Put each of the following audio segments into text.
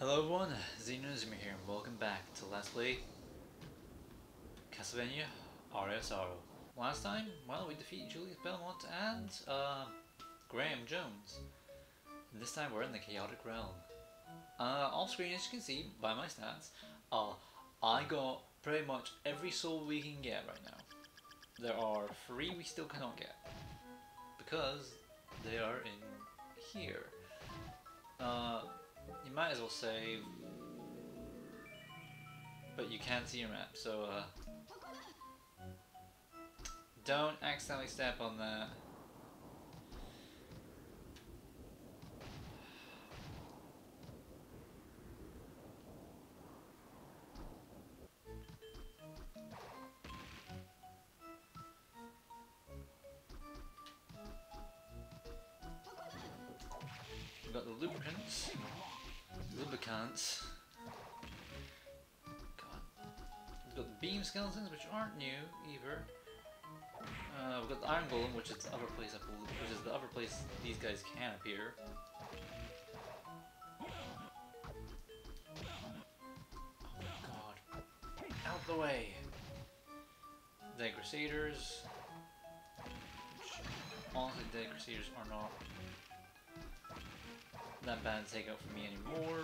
Hello everyone, Xenozima here and welcome back to Let's Play Castlevania Sorrow. Last time, well, we defeated Julius Belmont and uh, Graham Jones. And this time we're in the Chaotic Realm. Uh, off screen, as you can see by my stats, uh, I got pretty much every soul we can get right now. There are three we still cannot get because they are in here. Uh, you might as well save, but you can't see your map, so uh, don't accidentally step on that. Got the lubricants. God. We've got the beam skeletons, which aren't new either. Uh, we've got the iron golem, which is the other place I believe, which is the other place these guys can appear. Oh god. Out the way! The Crusaders. Honestly, the Crusaders are not that bad to take out for me anymore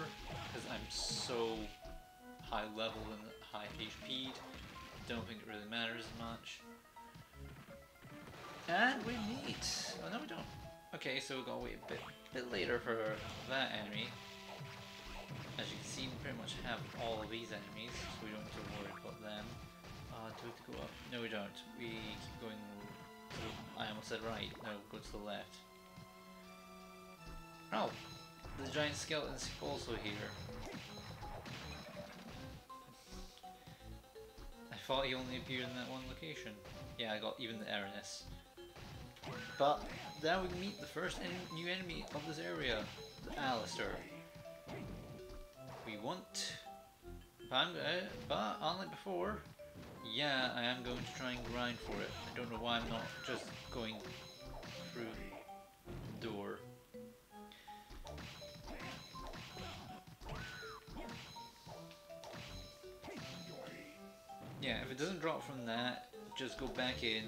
because I'm so high level and high HP. Don't think it really matters much. And we meet. Oh no, we don't. Okay, so we're gonna wait a bit, bit later for that enemy. As you can see, we pretty much have all of these enemies, so we don't have to worry about them. Uh, do we have to go up? No, we don't. We keep going. I almost said right. No, go to the left. Oh, the giant skeleton's also here. I thought he only appeared in that one location. Yeah, I got even the Erinys. But now we meet the first en new enemy of this area, the Alastor. We want, but, uh, but unlike before, yeah, I am going to try and grind for it. I don't know why I'm not just going through the door. Yeah, if it doesn't drop from that, just go back in.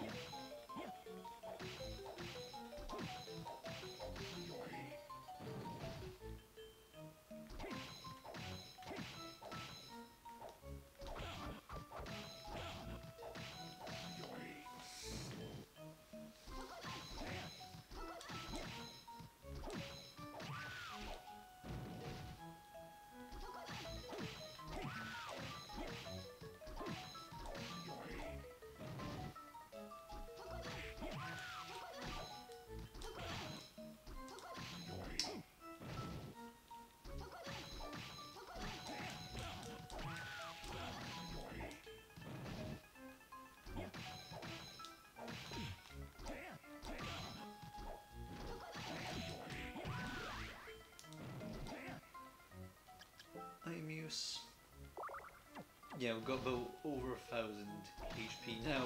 Yeah, we've got about over a thousand HP. Now,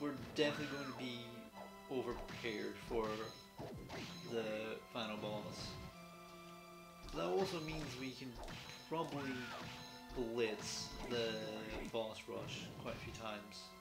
we're definitely going to be over prepared for the final boss. That also means we can probably blitz the boss rush quite a few times.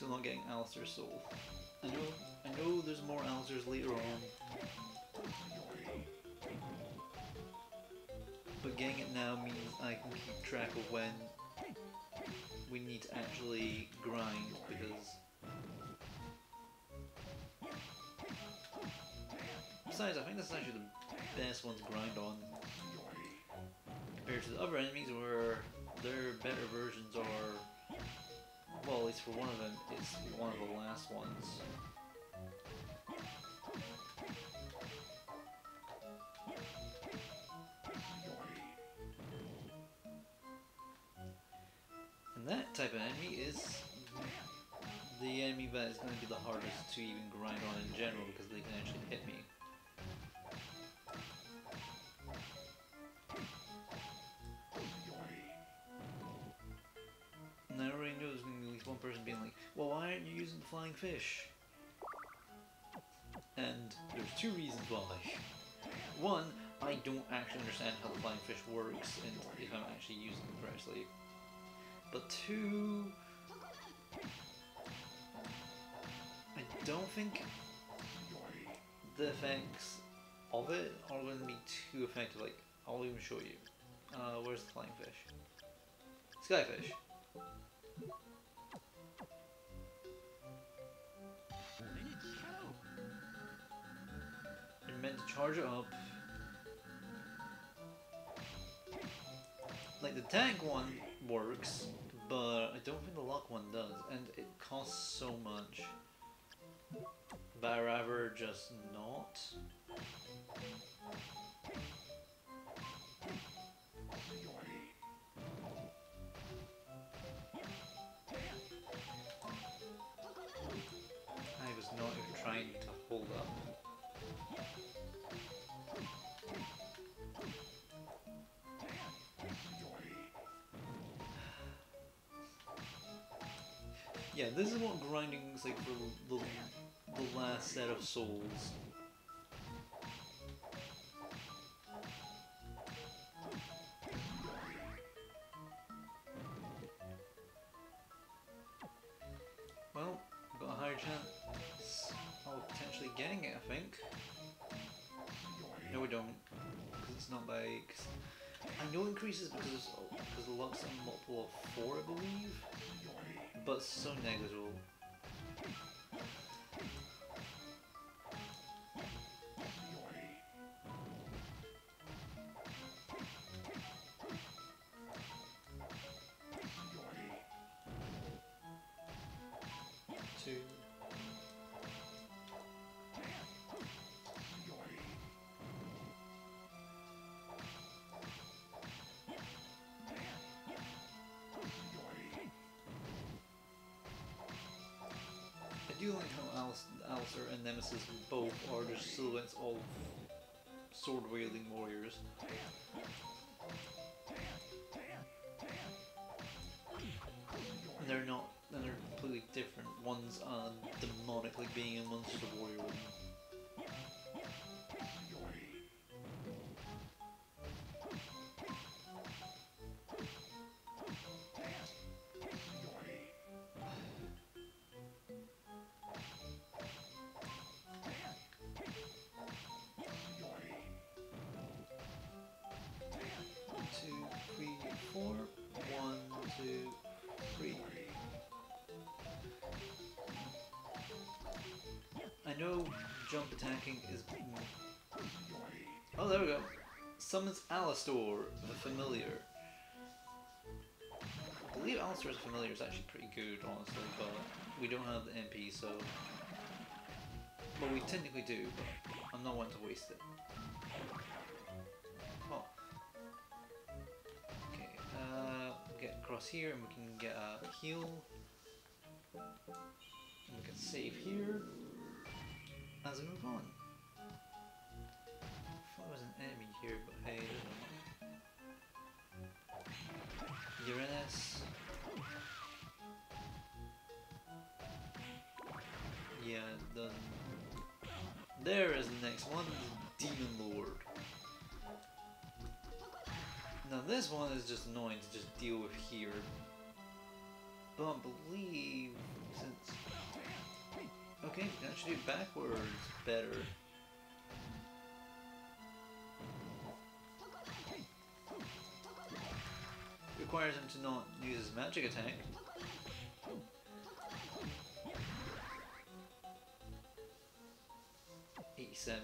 Still not getting Alastor's soul. I know I know there's more Alastors later on. But getting it now means I can keep track of when we need to actually grind because besides I think this is actually the best one to grind on compared to the other enemies where their better versions are well, at least for one of them, it's one of the last ones. And that type of enemy is the enemy that is going to be the hardest to even grind on in general because they can actually hit me. One person being like, well, why aren't you using the flying fish? And there's two reasons why. One, I don't actually understand how the flying fish works and if I'm actually using them correctly. But two, I don't think the effects of it are going to be too effective. Like, I'll even show you. Uh, where's the flying fish? Skyfish. Meant to charge it up. Like the tank one works, but I don't think the lock one does, and it costs so much. But I rather just not. Yeah, this is what grinding is like for the, the last set of souls. Do like how Alastor and Nemesis both are just silhouettes of sword-wielding warriors. And they're not, and they're completely different. One's uh, demonically being and one's just a warrior. Jump attacking is. Oh, there we go. Summons Alastor, the familiar. I believe Alastor's familiar is actually pretty good, honestly, but we don't have the MP, so. Well, we technically do, but I'm not one to waste it. Oh. Okay, uh, get across here and we can get a heal. And we can save here as we move on. I thought there was an enemy here, but hey. Uranus. Yeah, done. There is the next one, the Demon Lord. Now this one is just annoying to just deal with here. But I believe Okay, actually do backwards better. Requires him to not use his magic attack. Eighty-seven.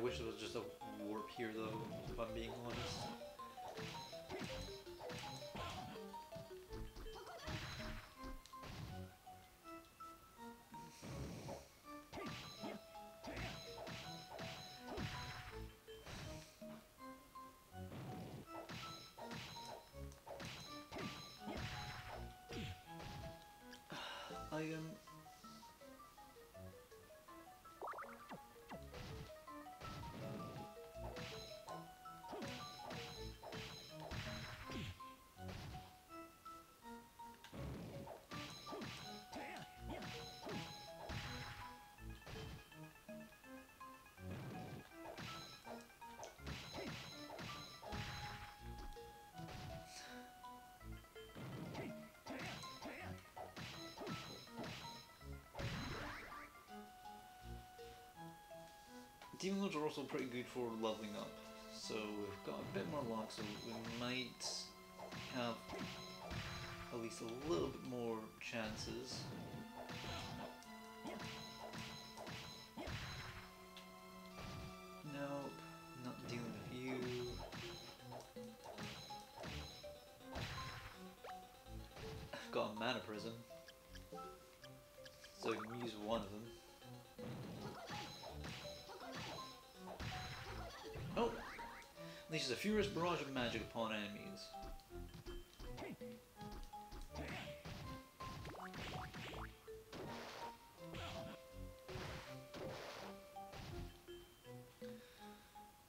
Wish there was just a warp here though, if I'm being honest. I am. Demon Lords are also pretty good for leveling up, so we've got a bit more luck, so we might have at least a little bit more chances. Nope, not dealing with you. I've got a mana prism, so I can use one of them. Unleashes a furious barrage of magic upon enemies.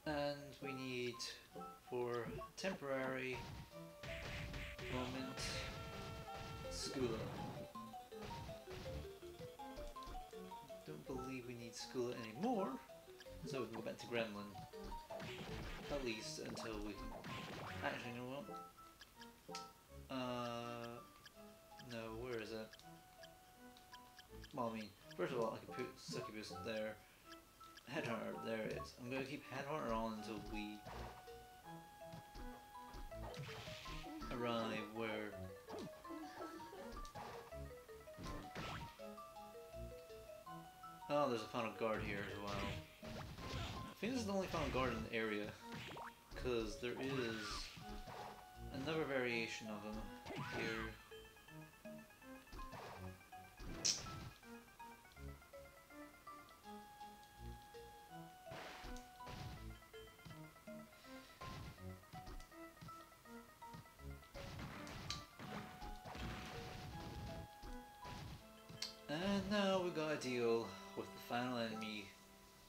And we need, for temporary moment, Skula. Don't believe we need Skula anymore, so we can go back to Gremlin. At least until we. Actually, know what? Uh... No, where is it? Well, I mean, first of all, I can put Succubus there. Headhunter, there it is. I'm to keep Headhunter on until we arrive where... Oh, there's a final guard here as well. I think this is the only final guard in the area, because there is another variation of them here. And now we gotta deal with the final enemy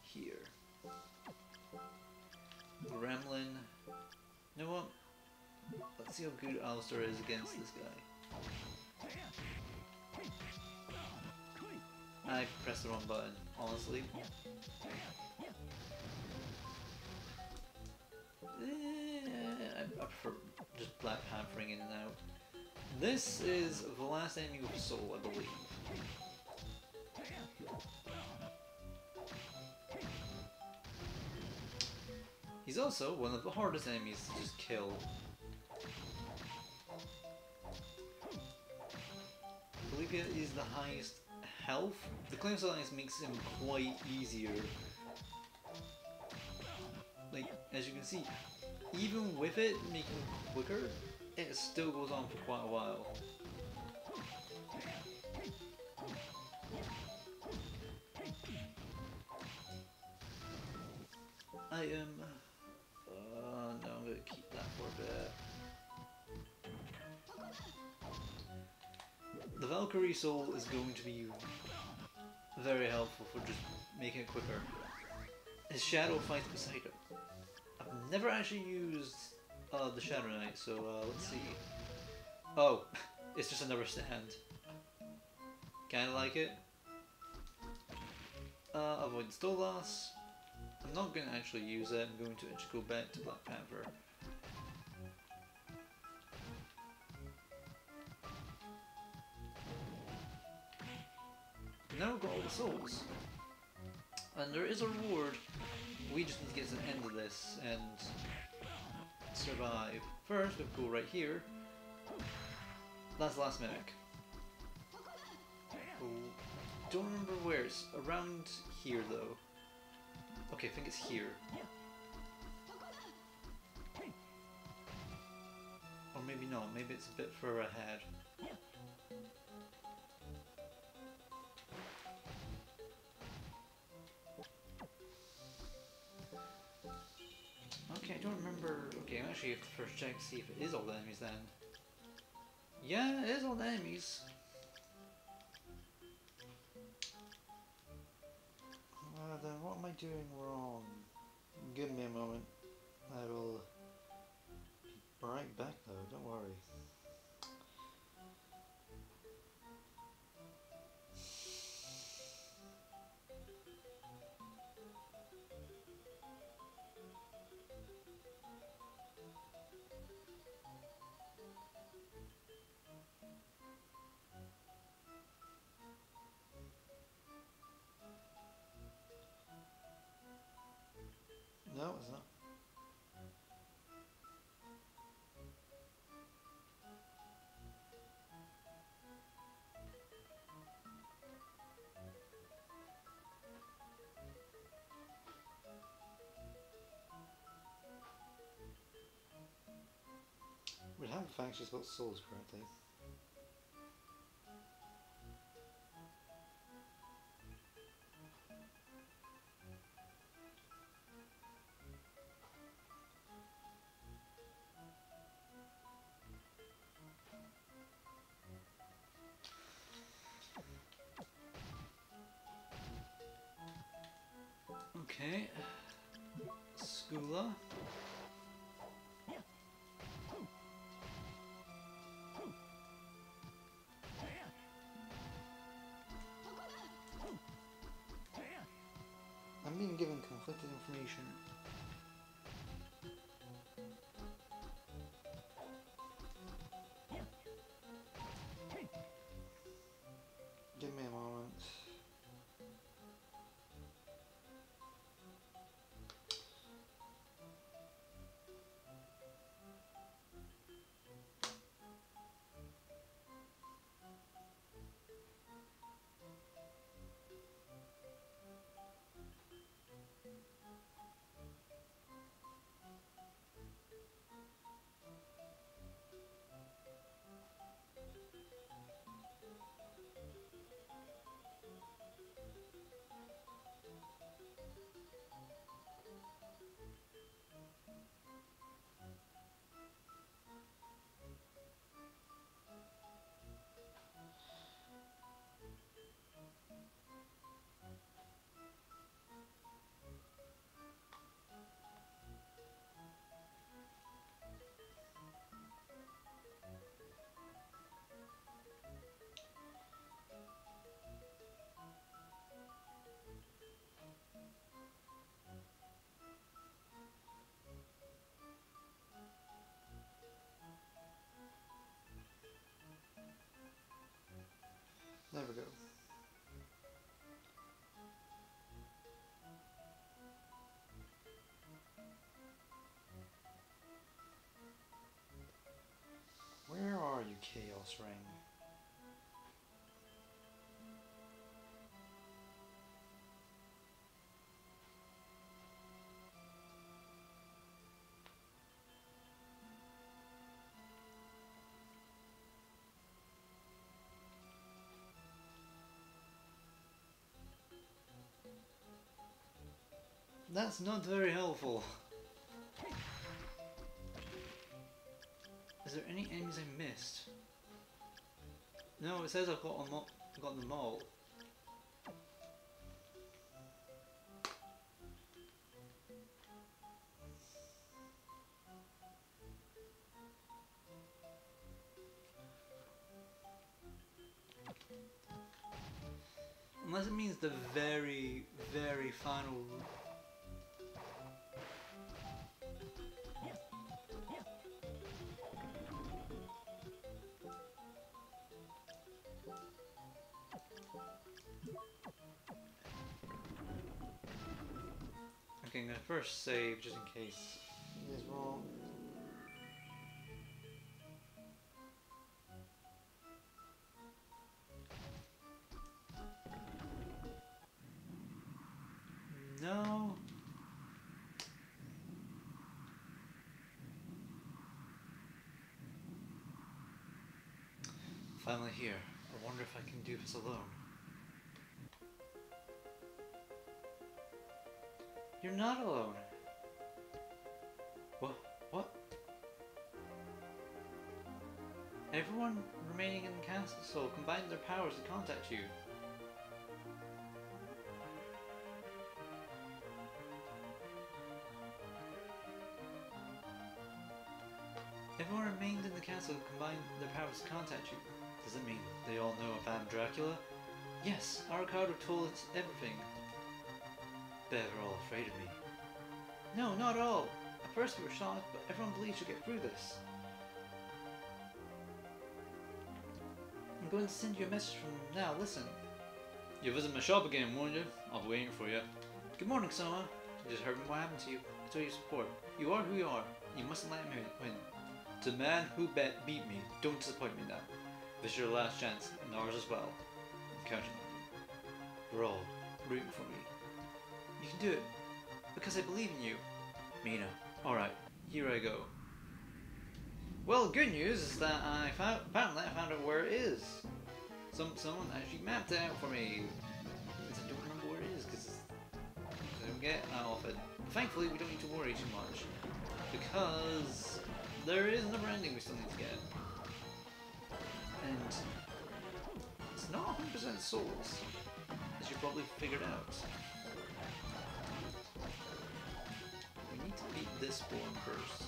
here. Gremlin. Let's see how good Alastor is against this guy. I pressed the wrong button, honestly. Eh, I, prefer just Black Panthering in and out. This is the last enemy with soul, I believe. He's also one of the hardest enemies to just kill. Is the highest health. The Claimh Solais makes him quite easier. Like, as you can see, even with it making quicker, it still goes on for quite a while. I am... Uh, Valkyrie Soul is going to be very helpful for just making it quicker. His Shadow fights beside him. I've never actually used uh, the Shadow Knight, so uh, let's see. Oh, it's just another stand. Kinda like it. Uh, avoid Stolas. I'm not going to actually use it, I'm going to actually go back to Black Panther. Now we've got all the souls. And there is a reward. We just need to get to the end of this and survive. First, we go right here. That's last mimic. Oh, don't remember where. It's around here though. Okay, I think it's here. Or maybe not, maybe it's a bit further ahead. Don't remember. Okay, I'm actually have to first check to see if it is all the enemies then. Yeah, it is all the enemies. Uh, then what am I doing wrong? Give me a moment. I will be right back though, don't worry. No, it's not. We haven't actually spelled souls correctly. Okay. Skula. I'm being given conflicted information. There we go. Where are you, Chaos Ring? That's not very helpful. Is there any enemies I missed? No, it says I've got all, got them all. Unless it means the very, very final I'm gonna first save just in case Is wrong. No. Finally here. I wonder if I can do this alone. You're not alone. What? What? Everyone remaining in the castle combined their powers to contact you. Everyone remained in the castle combined their powers to contact you. Does it mean they all know if I'm Dracula? Yes, Arikado told us everything. Bet they're all afraid of me. No, not all. At first we were shocked, but everyone believes you'll get through this. I'm going to send you a message from now, listen. You visit my shop again, won't you? I'll be waiting for you. Good morning, Soma. You just heard what happened to you. I told you support. You are who you are. You mustn't let him win. To the man who bet beat me, don't disappoint me now. This is your last chance, and ours as well. I'm counting on you. We're all rooting for me. You can do it, because I believe in you. Mina. Alright, here I go. Well, good news is that I found, apparently I found out where it is. Some Someone actually mapped it out for me. I don't remember where it is, because I don't get that often. Thankfully, we don't need to worry too much. Because there is another ending we still need to get. And it's not 100% souls, as you probably figured out. Beat this form first.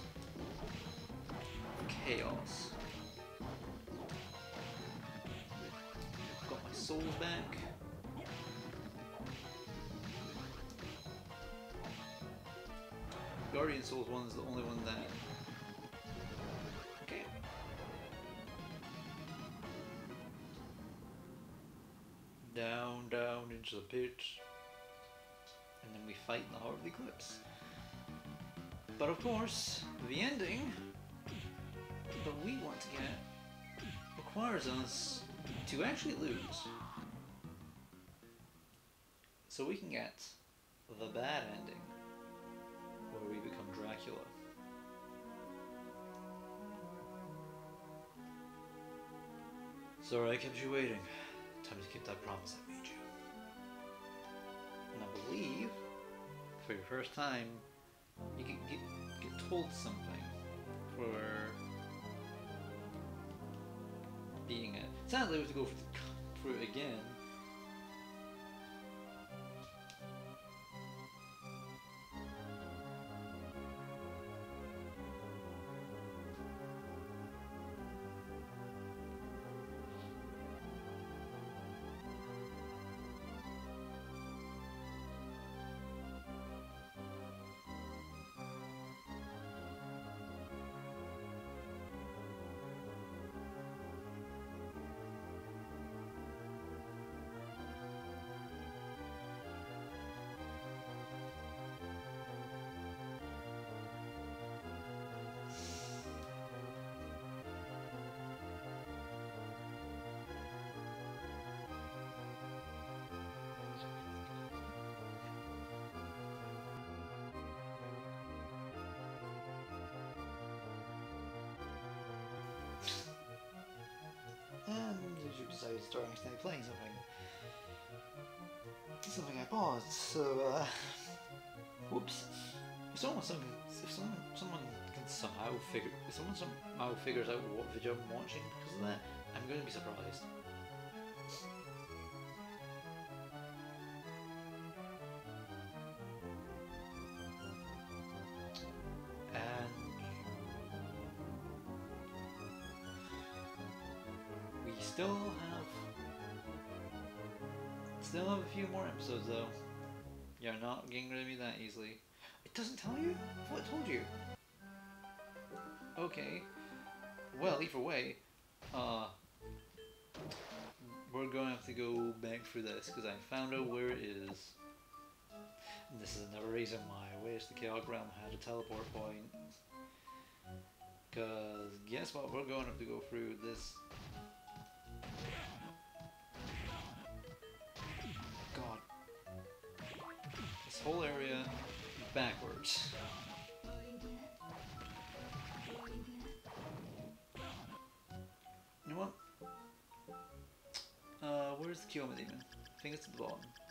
Chaos. Got my souls back. Guardian Souls 1 is the only one that Okay. Down, down into the pit. And then we fight in the Heart of the Eclipse. But of course, the ending that we want to get requires us to actually lose. So we can get the bad ending, where we become Dracula. Sorry I kept you waiting. Time to keep that promise I made you. And I believe, for your first time, you get, get, get told something for beating it. Sadly, we have to go through it again. Decided to start playing something. Something I bought, so uh whoops. If someone some if someone someone can somehow figure if someone somehow figures out what video I'm watching because of that, I'm gonna be surprised. Okay. Well, either way, uh, we're going to have to go back through this because I found out where it is. And this is another reason why I wish the Chaos Realm had a teleport point. Because guess what? We're going to have to go through this. God. This whole area backwards. The demon? I think it's at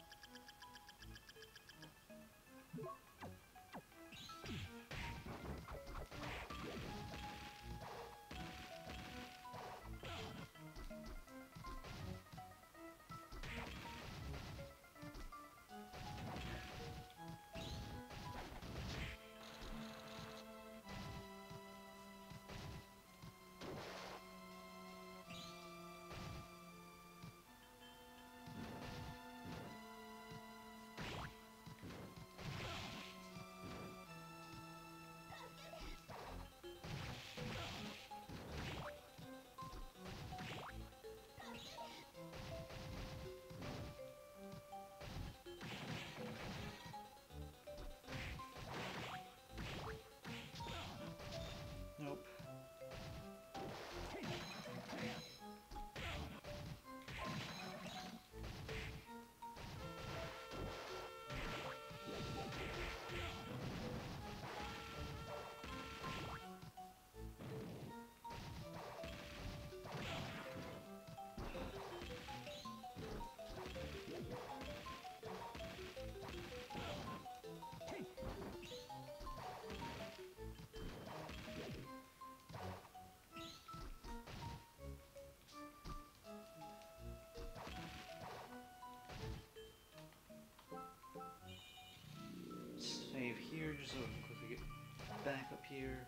here.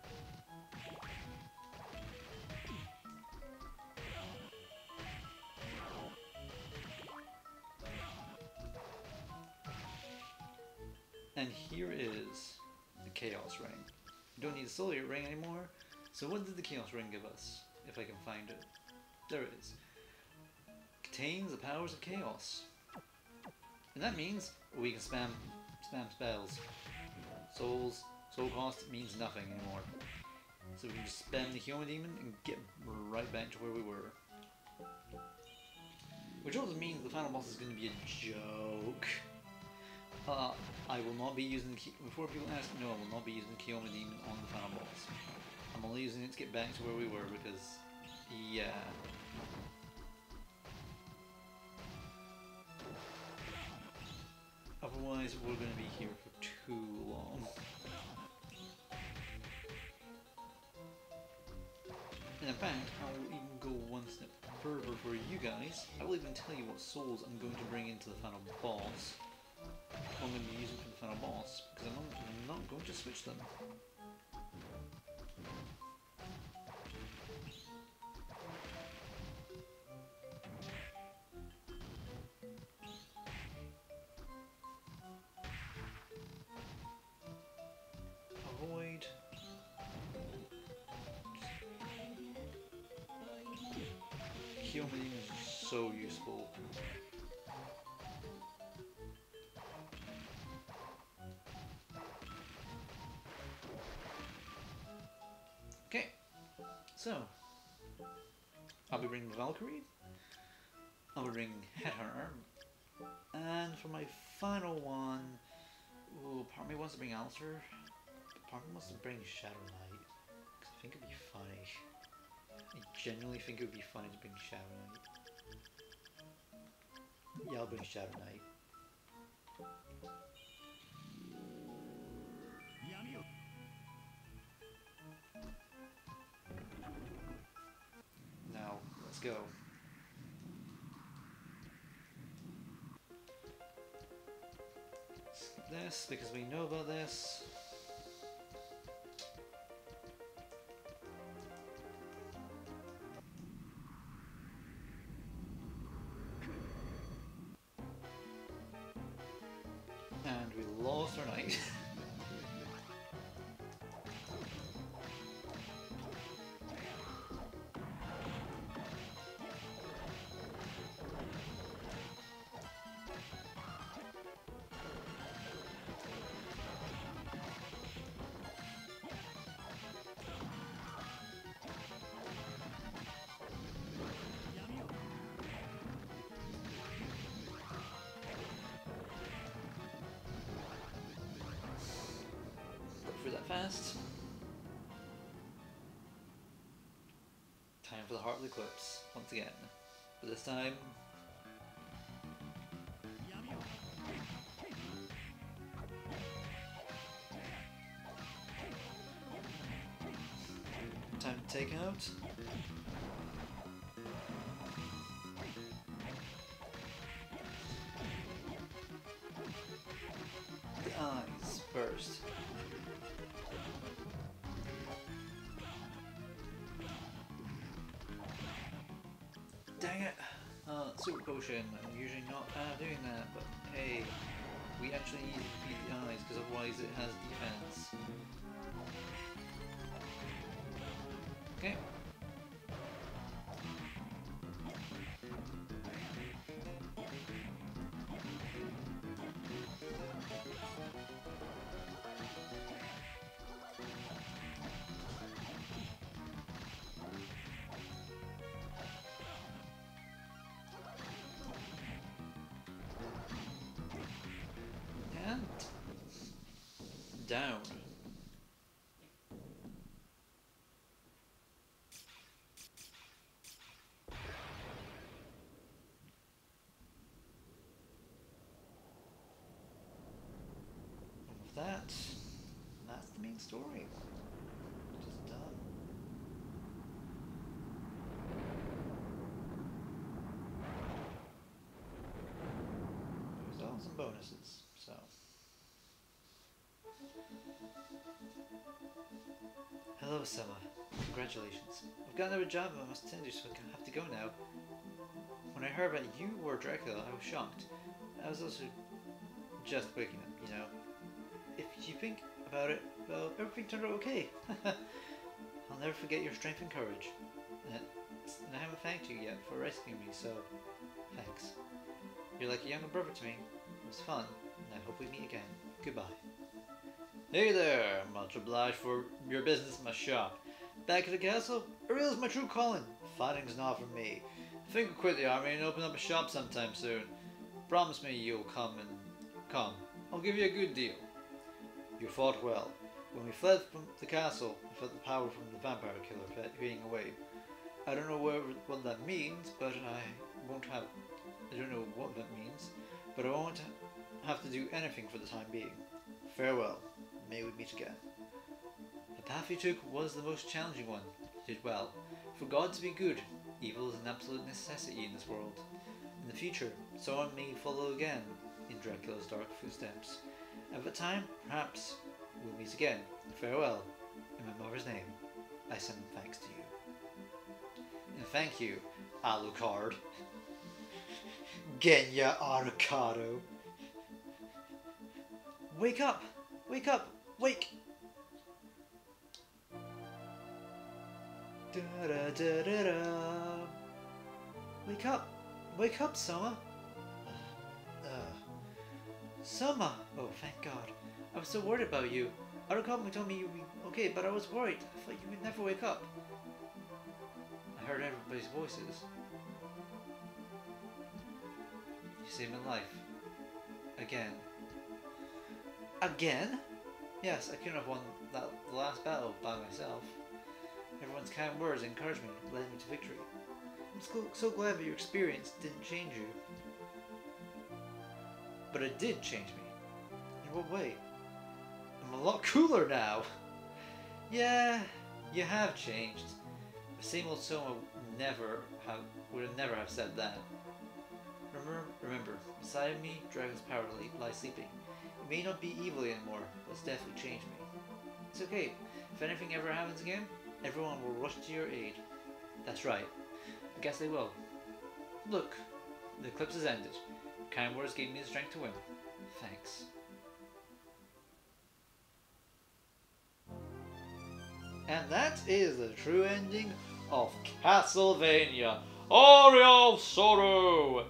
And here is the Chaos Ring. Don't need the Solar Ring anymore. So what did the Chaos Ring give us? If I can find it. There it is. Contains the powers of Chaos. And that means we can spam spam spells. Souls, soul cost means nothing anymore. So we can just spam the human demon and get right back to where we were. Which also means the final boss is going to be a joke. Uh, I will not be using the before people ask, no, I will not be using the Kioma demon on the final boss. I'm only using it to get back to where we were because, yeah. Otherwise, we're going to be here for too long. And in fact, I will even go one step further for you guys. I will even tell you what souls I'm going to bring into the final boss. I'm going to be using for the final boss, because I'm not, I'm not going to switch them. Is so useful. Okay, so I'll be bringing Valkyrie. I'll be bringing Headhunter. And for my final one, ooh, part me wants to bring Alastor. Part me wants to bring Shadow Knight. Because I think it'd be funny. I genuinely think it would be funny to bring Shadow Knight. Yeah, I'll bring Shadow Knight. Now, let's go. This because we know about this. Lost our knight. Time for the heart of the eclipse once again. But this time... Time to take out. The eyes first. Super potion. I'm usually not uh, doing that, but hey, we actually need to beat the eyes because otherwise it has defense. Okay. Down. That, that's the main story. Just done. There's some bonuses, Hello, Soma. Congratulations. I've got another job I must attend to, so I have to go now. When I heard about you were Dracula, I was shocked. I was also just waking up, you know. If you think about it, well, everything turned out okay. I'll never forget your strength and courage. And I haven't thanked you yet for rescuing me, so thanks. You're like a younger brother to me. It was fun, and I hope we meet again. Goodbye. Hey there! Much obliged for your business in my shop. Back at the castle, I realize my true calling. Fighting's not for me. I think I'll quit the army and open up a shop sometime soon. Promise me you'll come and come. I'll give you a good deal. You fought well. When we fled from the castle, I felt the power from the vampire killer fading away. I don't know where, what that means, but I won't have. I don't know what that means, but I won't have to do anything for the time being. Farewell. May we meet again. The path you took was the most challenging one. You did well. For God to be good, evil is an absolute necessity in this world. In the future, someone may follow again in Dracula's dark footsteps. At that time, perhaps we'll meet again. Farewell. In my mother's name, I send thanks to you. And thank you, Alucard. Genya Arikado. Wake up! Wake up! Wake! Da da da da da. Wake up! Wake up, Soma! Uh, Soma! Oh, thank God. I was so worried about you. Arikado told me you'd be okay, but I was worried. I thought you would never wake up. I heard everybody's voices. You my life. Again. Again? Yes, I couldn't have won that last battle by myself. Everyone's kind words encouraged me, led me to victory. I'm so, glad that your experience didn't change you. But it did change me. In what way? I'm a lot cooler now. Yeah, you have changed. The same old Soma would never have would have never have said that. Remember, remember, beside me, Dragon's power li- lies sleeping. May not be evil anymore, it's definitely changed me. It's okay. If anything ever happens again, everyone will rush to your aid. That's right. I guess they will. Look, the eclipse has ended. Kind words gave me the strength to win. Thanks. And that is the true ending of Castlevania Aria of Sorrow.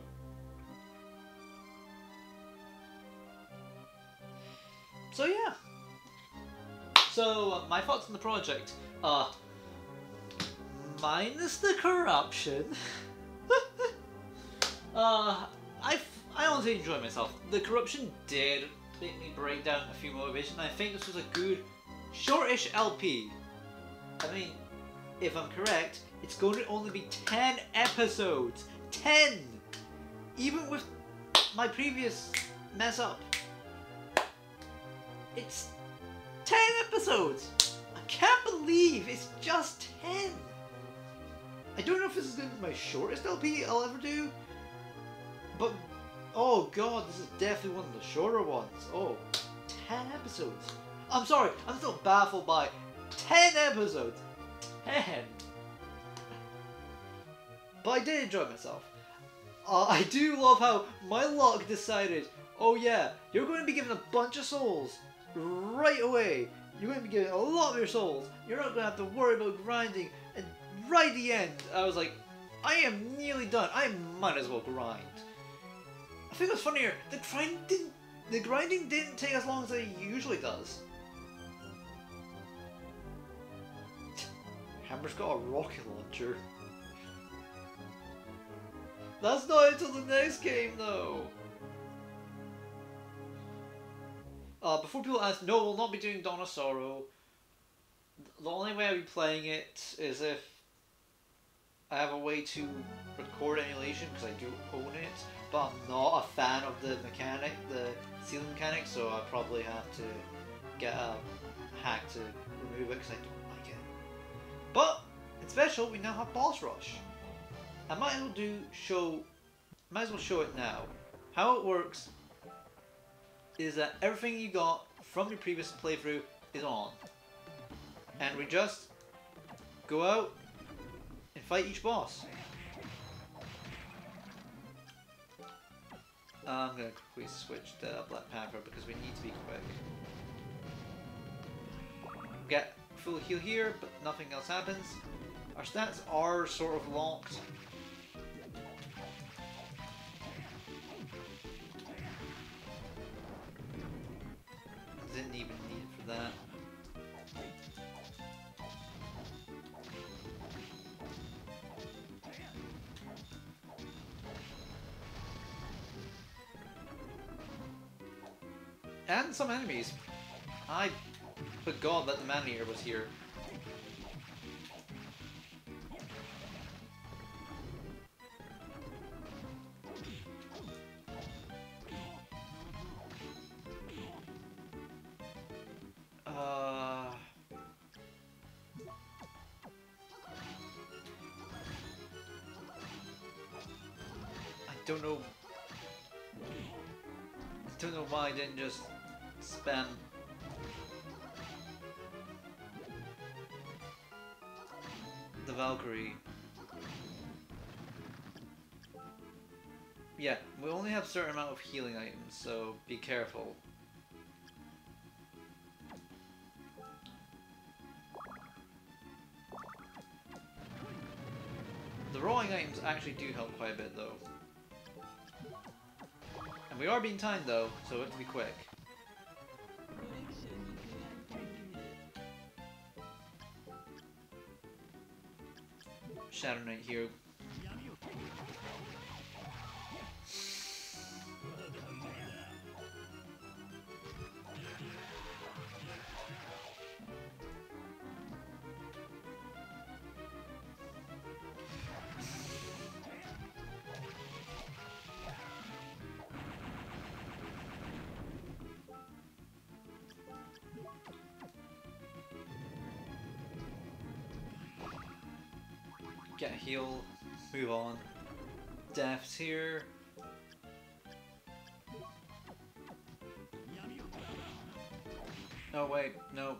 So yeah. So my thoughts on the project are minus the corruption. uh, I I honestly enjoyed myself. The corruption did make me break down a few motivations. I think this was a good, shortish LP. I mean, if I'm correct, it's going to only be 10 episodes. 10! Even with my previous mess up. It's 10 episodes! I can't believe it's just 10. I don't know if this is going to be my shortest LP I'll ever do, but oh god, this is definitely one of the shorter ones. Oh, 10 episodes. I'm sorry, I'm still baffled by 10 episodes. 10. But I did enjoy myself. Uh, I do love how my luck decided, oh yeah, you're going to be given a bunch of souls right away. You're going to be getting a lot of your souls. You're not going to have to worry about grinding. And right at the end, I was like, I am nearly done. I might as well grind. I think what's funnier, the grind didn't, the grinding didn't take as long as it usually does. Hammer's got a rocket launcher. That's not until the next game, though. Uh, before people ask, no, we'll not be doing Dawn Sorrow. The only way I'll be playing it is if I have a way to record emulation, because I do own it, but I'm not a fan of the mechanic, the sealing mechanic, so I probably have to get a hack to remove it, because I don't like it. But, in special, we now have Boss Rush. I might as well do show, might as well show it now. How it works is that everything you got from your previous playthrough is on. And we just go out and fight each boss. I'm gonna quickly switch to Black Panther because we need to be quick. Get full heal here, but nothing else happens. Our stats are sort of locked. Didn't even need it for that. And some enemies. I forgot that the man eater was here. Spam the Valkyrie. Yeah, we only have certain amount of healing items, so be careful. The rolling items actually do help quite a bit though. And we are being timed though, so we have to be quick. Shadow Knight here. Get a heal, move on. Death's here. Oh wait, no.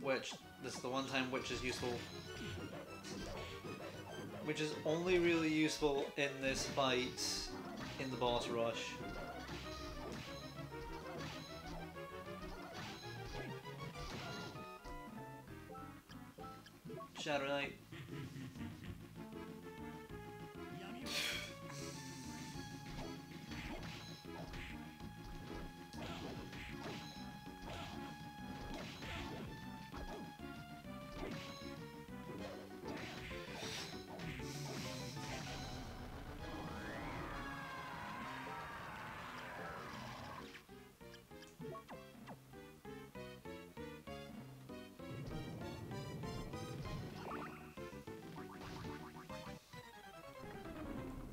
Witch. This is the one time Witch is useful. Which is only really useful in this fight in the boss rush.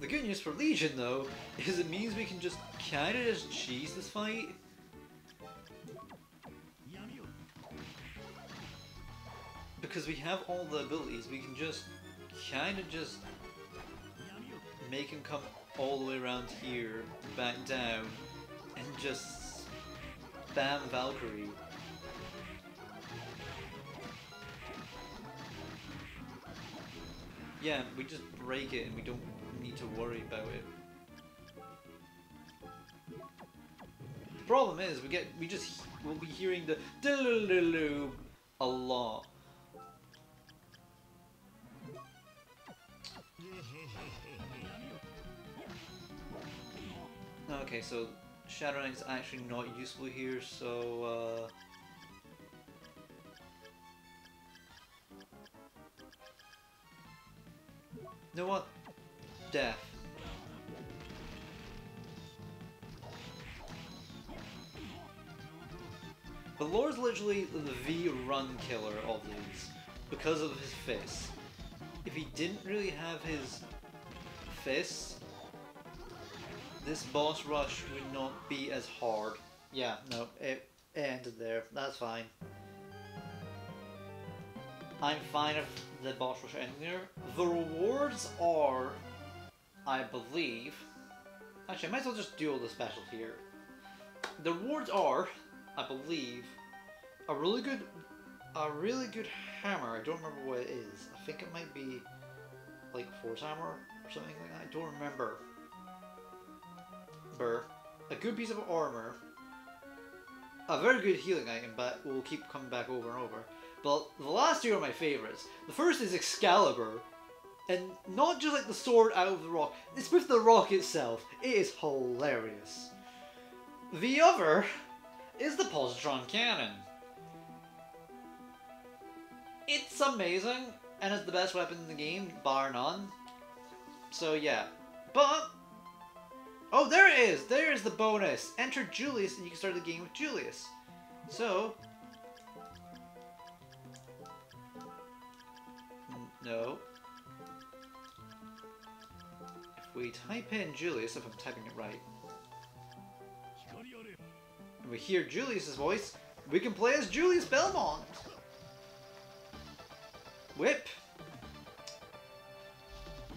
The good news for Legion, though, is it means we can just kind of just cheese this fight. because we have all the abilities, we can just kind of just make him come all the way around here, back down, and just spam Valkyrie. Yeah, we just break it and we don't to worry about it. The problem is we get we just we'll be hearing the dillaloo a lot. Okay, so Shadow Knight's actually not useful here, so uh You know what? Death. The Lord's literally the V-run killer of these because of his fists. If he didn't really have his fists, this boss rush would not be as hard. Yeah, no, it, it ended there. That's fine. I'm fine if the boss rush ending there. The rewards are, I believe... Actually, I might as well just do all the specials here. The rewards are, I believe, a really good, a really good hammer. I don't remember what it is. I think it might be like Force Hammer or something like that. I don't remember. Burr. A good piece of armor. A very good healing item, but will keep coming back over and over. But the last two are my favorites. The first is Excalibur. And not just like the sword out of the rock, it's with the rock itself. It is hilarious. The other is the Positron Cannon. It's amazing, and it's the best weapon in the game, bar none. So yeah. But, oh there it is! There is the bonus! Enter Julius and you can start the game with Julius. So, no. We type in Julius, if I'm typing it right, and we hear Julius's voice, we can play as Julius Belmont. Whip.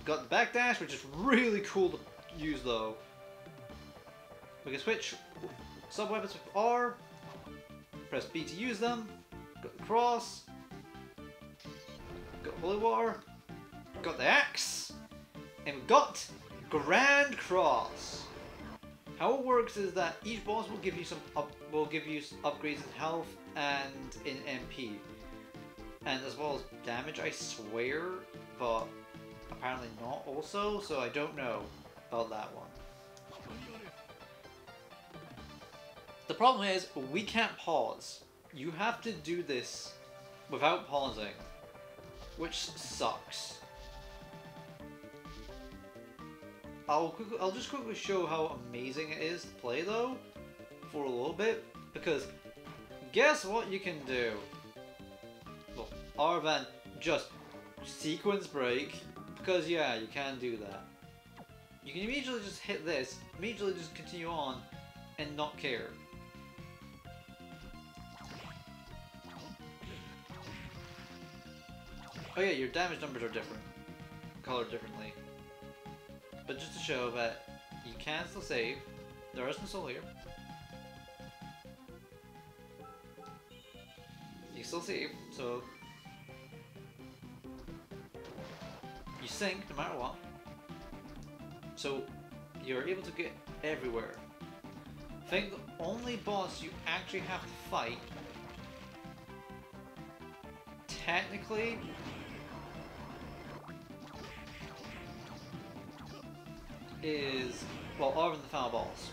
Got the backdash, which is really cool to use though. We can switch sub weapons with R. Press B to use them. Got the cross. Got holy water. Got the axe. And we've got Grand Cross. How it works is that each boss will give you some up, will give you upgrades in health and in MP, and as well as damage. I swear, but apparently not. Also, so I don't know about that one. The problem is we can't pause. You have to do this without pausing, which sucks. I'll I'll just quickly show how amazing it is to play though, for a little bit, because guess what you can do? Well, other than just sequence break, because yeah, you can do that. You can immediately just hit this, immediately just continue on, and not care. Oh yeah, your damage numbers are different, colored differently. But just to show that you can still save, there is no soul here. You still save, so you sink no matter what. So you're able to get everywhere. I think the only boss you actually have to fight technically is, well, other than the final boss,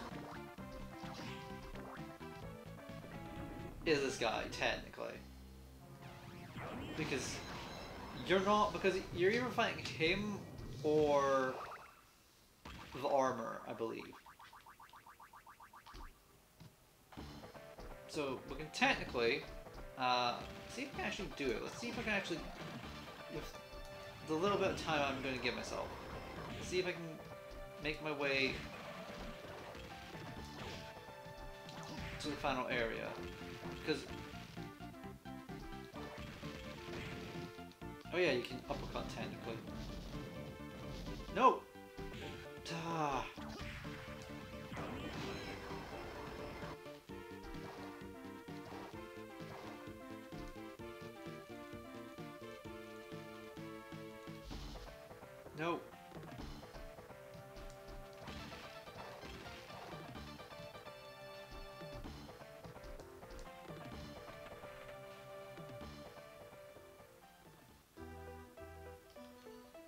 is this guy, technically. Because you're not, because you're either fighting him or the armor, I believe. So, we can technically, uh, see if I can actually do it. Let's see if I can actually, with the little bit of time I'm going to give myself, see if I can make my way to the final area. Because Oh yeah, you can uppercut technically. No! Ah. No.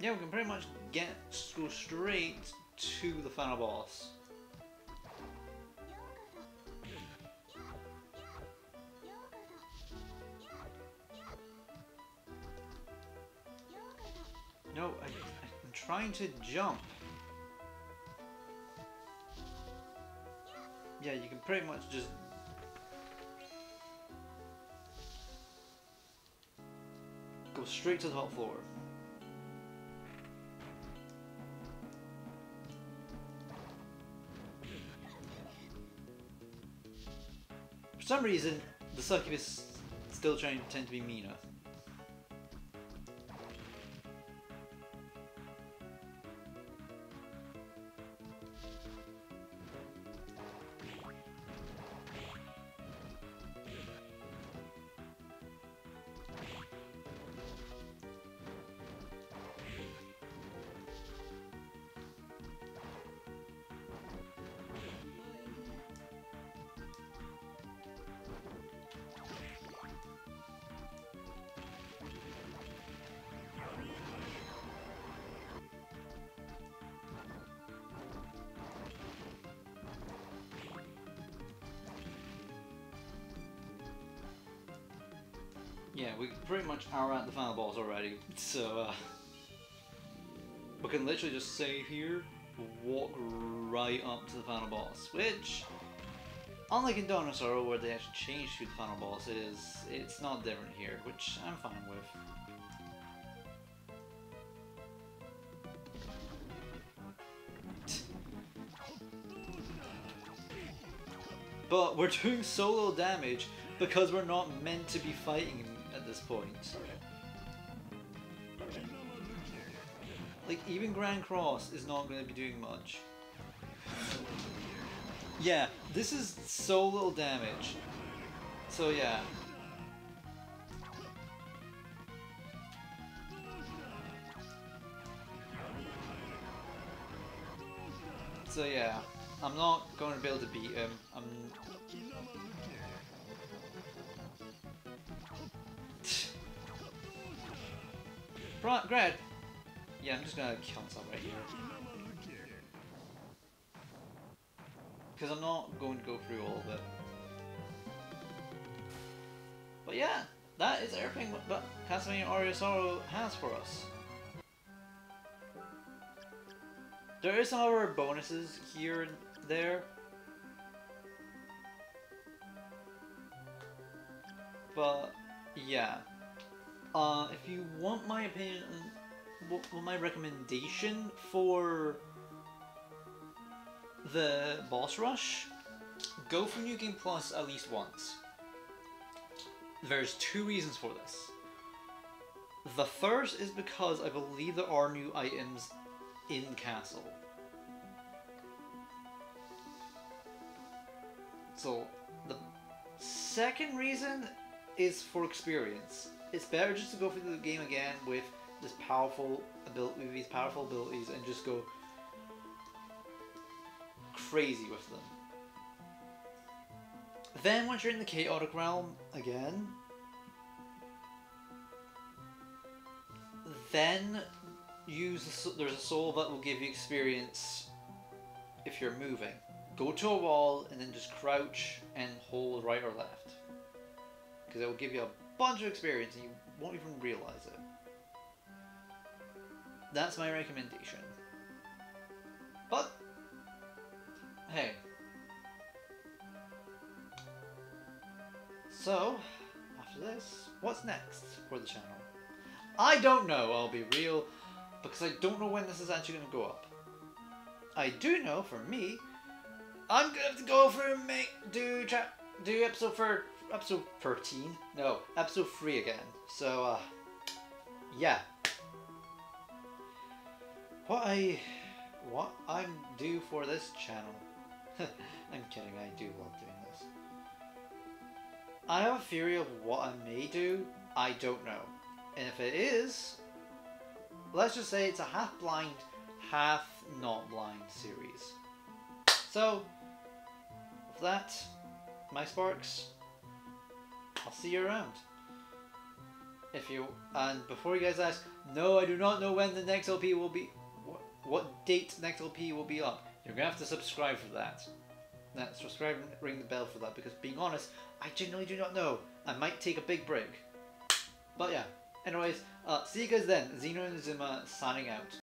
Yeah, we can pretty much get go straight to the final boss. No, I, I'm trying to jump. Yeah, you can pretty much just go straight to the top floor. Some reason, the succubus still trying to tend to be Mina. Much are at the final boss already, so uh, we can literally just save here, walk right up to the final boss, which, unlike in Sorrow where they actually changed who the final boss is, it's not different here, which I'm fine with. But we're doing so little damage because we're not meant to be fighting this point. Like, even Grand Cross is not going to be doing much. Yeah, this is so little damage. So yeah. So yeah, I'm not going to be able to beat him. I'm Grad. Yeah, I'm just gonna kill myself right here. Because I'm not going to go through all of it. But yeah, that is everything that Castlevania Aria Sorrow has for us. There is some other bonuses here and there. But, yeah. Uh, if you want my opinion what my recommendation for the boss rush, go for New Game Plus at least once. There's two reasons for this. The first is because I believe there are new items in Castle. So, the second reason is for experience. It's better just to go through the game again with this powerful ability, these powerful abilities, and just go crazy with them. Then once you're in the chaotic realm again, then use the, there's a soul that will give you experience if you're moving. Go to a wall and then just crouch and hold right or left. Because it will give you a bunch of experience and you won't even realize it. That's my recommendation. But, hey. So, after this, what's next for the channel? I don't know, I'll be real, because I don't know when this is actually going to go up. I do know, for me, I'm going to have to go for make do do episode for episode 13 no episode 3 again so uh yeah. What I what I'm due for this channel. I'm kidding, I do love doing this. I have a theory of what I may do, I don't know. And if it is, let's just say it's a half blind, half not blind series. So, with that, my sparks, I'll see you around. If you and before you guys ask, no, I do not know when the next LP will be. What, what date next LP will be up? You're gonna have to subscribe for that. That subscribe and ring the bell for that because being honest, I genuinely do not know. I might take a big break. But yeah. Anyways, uh, see you guys then. Xeno Inazuma signing out.